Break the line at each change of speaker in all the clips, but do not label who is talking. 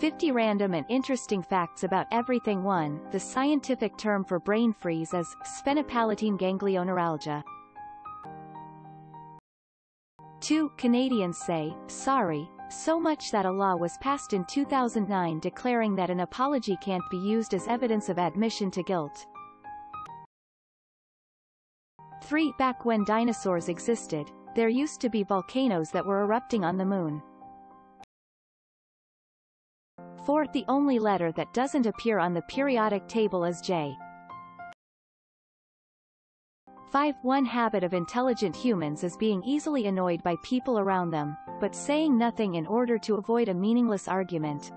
50 random and interesting facts about everything 1. The scientific term for brain freeze is sphenopalatine ganglioneuralgia. 2. Canadians say, sorry, so much that a law was passed in 2009 declaring that an apology can't be used as evidence of admission to guilt. 3. Back when dinosaurs existed, there used to be volcanoes that were erupting on the moon. 4. The only letter that doesn't appear on the periodic table is J. 5. One habit of intelligent humans is being easily annoyed by people around them, but saying nothing in order to avoid a meaningless argument.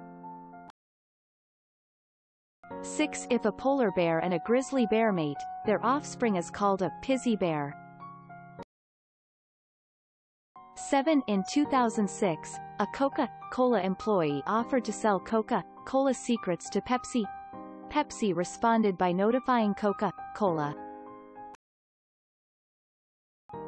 6. If a polar bear and a grizzly bear mate, their offspring is called a pizzy bear. 7. In 2006, a Coca-Cola employee offered to sell Coca-Cola secrets to Pepsi. Pepsi responded by notifying Coca-Cola.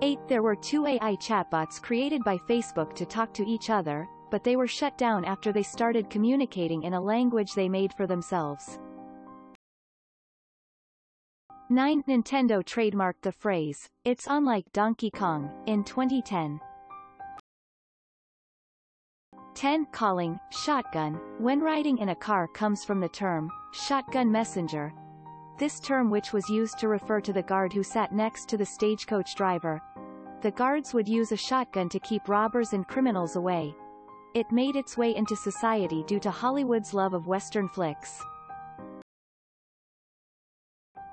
8. There were two AI chatbots created by Facebook to talk to each other, but they were shut down after they started communicating in a language they made for themselves. 9. Nintendo trademarked the phrase, it's on like Donkey Kong, in 2010. 10. Calling, shotgun, when riding in a car comes from the term, shotgun messenger, this term which was used to refer to the guard who sat next to the stagecoach driver. The guards would use a shotgun to keep robbers and criminals away. It made its way into society due to Hollywood's love of Western flicks.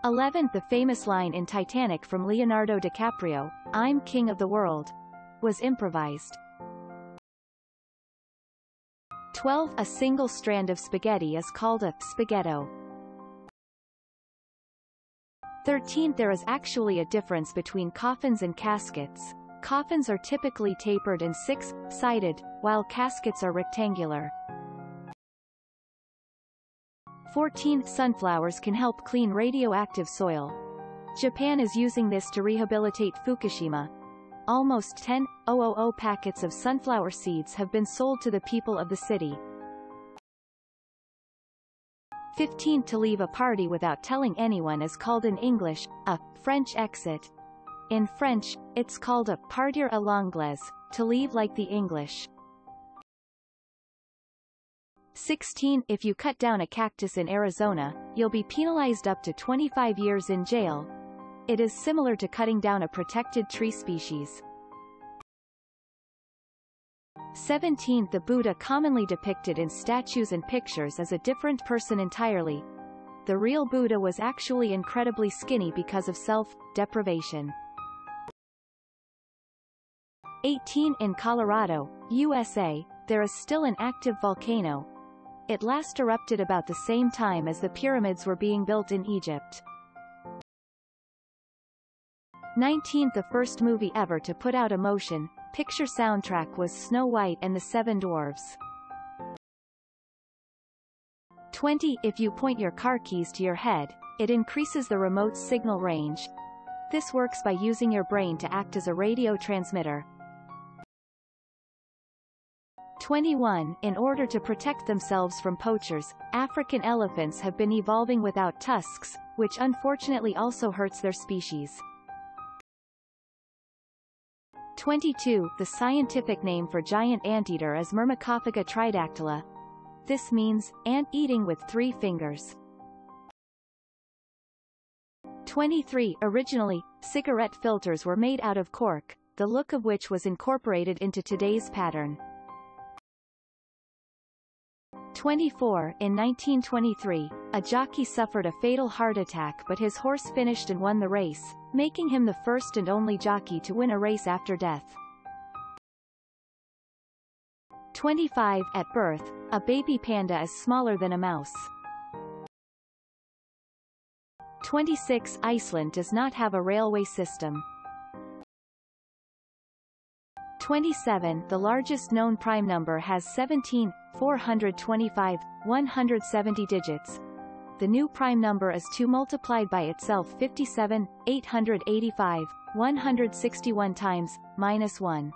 11. The famous line in Titanic from Leonardo DiCaprio, I'm king of the world, was improvised. 12. A single strand of spaghetti is called a spaghetto. 13. There is actually a difference between coffins and caskets. Coffins are typically tapered and six-sided, while caskets are rectangular. 14. Sunflowers can help clean radioactive soil. Japan is using this to rehabilitate Fukushima. Almost 10,000 packets of sunflower seeds have been sold to the people of the city. 15 To leave a party without telling anyone is called in English, a French exit. In French, it's called a partir à l'anglaise, to leave like the English. 16 If you cut down a cactus in Arizona, you'll be penalized up to 25 years in jail. It is similar to cutting down a protected tree species. 17. The Buddha commonly depicted in statues and pictures as a different person entirely. The real Buddha was actually incredibly skinny because of self-deprivation. 18. In Colorado, USA, there is still an active volcano. It last erupted about the same time as the pyramids were being built in Egypt. 19. The first movie ever to put out a motion, picture soundtrack was Snow White and the Seven Dwarfs. 20. If you point your car keys to your head, it increases the remote's signal range. This works by using your brain to act as a radio transmitter. 21. In order to protect themselves from poachers, African elephants have been evolving without tusks, which unfortunately also hurts their species. 22. The scientific name for giant anteater is Myrmecophaga tridactyla. This means, ant eating with three fingers. 23. Originally, cigarette filters were made out of cork, the look of which was incorporated into today's pattern. 24. In 1923, a jockey suffered a fatal heart attack but his horse finished and won the race, making him the first and only jockey to win a race after death. 25. At birth, a baby panda is smaller than a mouse. 26. Iceland does not have a railway system. 27. The largest known prime number has 17, 425, 170 digits. The new prime number is 2 multiplied by itself 57, 885, 161 times, minus 1.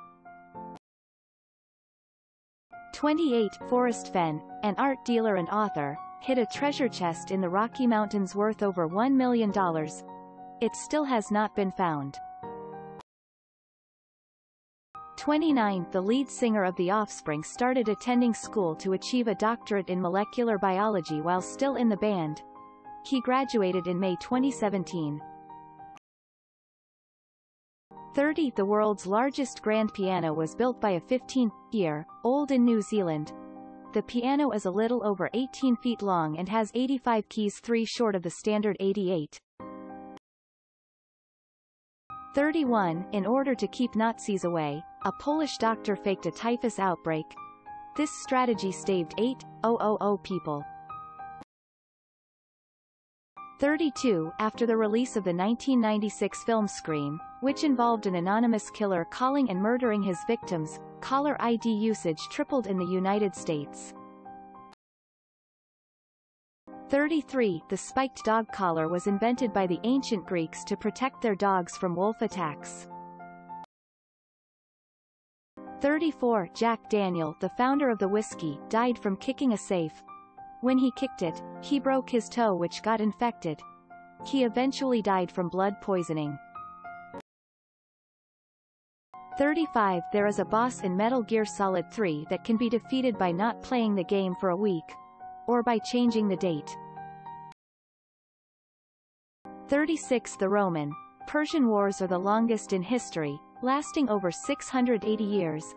28. Forrest Fenn, an art dealer and author, hid a treasure chest in the Rocky Mountains worth over $1 million. It still has not been found. 29. The lead singer of The Offspring started attending school to achieve a doctorate in molecular biology while still in the band. He graduated in May 2017. 30. The world's largest grand piano was built by a 15-year-old in New Zealand. The piano is a little over 18 feet long and has 85 keys 3 short of the standard 88. 31. In order to keep Nazis away, a Polish doctor faked a typhus outbreak. This strategy staved 8,000 people. 32. After the release of the 1996 film Scream, which involved an anonymous killer calling and murdering his victims, caller ID usage tripled in the United States. 33. The spiked dog collar was invented by the ancient Greeks to protect their dogs from wolf attacks. 34. Jack Daniel, the founder of the whiskey, died from kicking a safe. When he kicked it, he broke his toe which got infected. He eventually died from blood poisoning. 35. There is a boss in Metal Gear Solid 3 that can be defeated by not playing the game for a week, or by changing the date. 36 The Roman, Persian Wars are the longest in history, lasting over 680 years.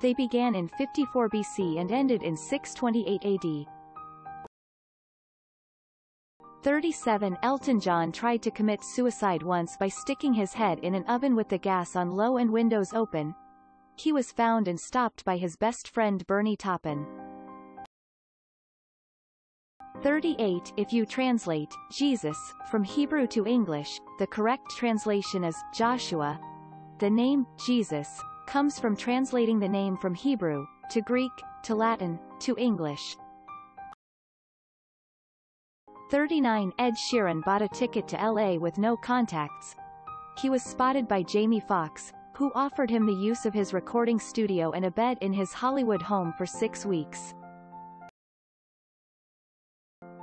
They began in 54 BC and ended in 628 AD. 37 Elton John tried to commit suicide once by sticking his head in an oven with the gas on low and windows open. He was found and stopped by his best friend Bernie Taupin. 38 If you translate Jesus from Hebrew to English, the correct translation is Joshua. The name Jesus comes from translating the name from Hebrew to Greek to Latin to English. 39 Ed Sheeran bought a ticket to LA with no contacts. He was spotted by Jamie Foxx, who offered him the use of his recording studio and a bed in his Hollywood home for six weeks.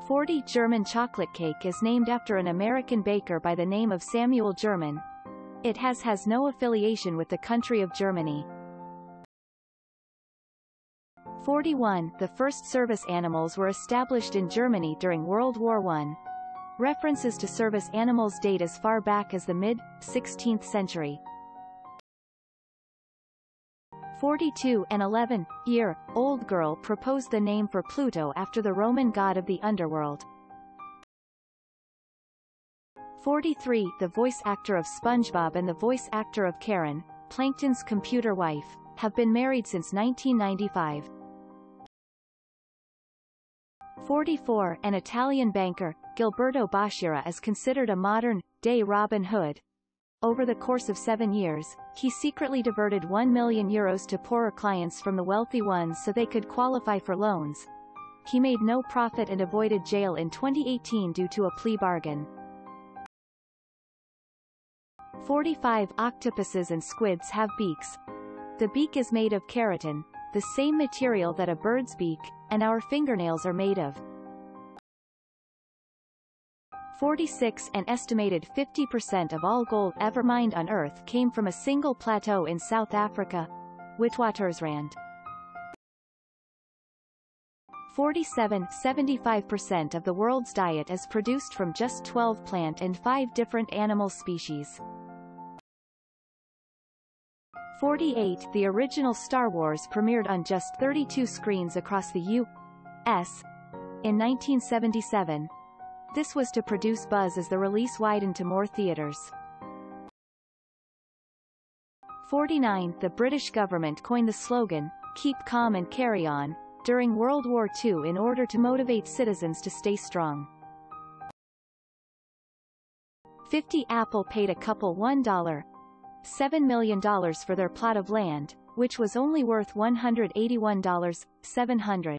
40 German chocolate cake is named after an American baker by the name of Samuel German. It has has no affiliation with the country of Germany. 41 The first service animals were established in Germany during World War I. References to service animals date as far back as the mid-16th century. 42 an 11-year-old girl proposed the name for Pluto after the Roman god of the underworld. 43 The voice actor of SpongeBob and the voice actor of Karen, Plankton's computer wife, have been married since 1995. 44 An Italian banker, Gilberto Baschiera is considered a modern-day Robin Hood, over the course of seven years, he secretly diverted 1 million euros to poorer clients from the wealthy ones so they could qualify for loans. He made no profit and avoided jail in 2018 due to a plea bargain. 45 Octopuses and squids have beaks. The beak is made of keratin, the same material that a bird's beak, and our fingernails are made of. 46 An estimated 50% of all gold ever mined on Earth came from a single plateau in South Africa, Witwatersrand. 47 75% of the world's diet is produced from just 12 plant and 5 different animal species. 48 The original Star Wars premiered on just 32 screens across the U.S. In 1977, this was to produce buzz as the release widened to more theaters. 49 The British government coined the slogan, Keep Calm and Carry On, during World War II in order to motivate citizens to stay strong. 50 Apple paid a couple $1. $7 million for their plot of land, which was only worth $181, 700.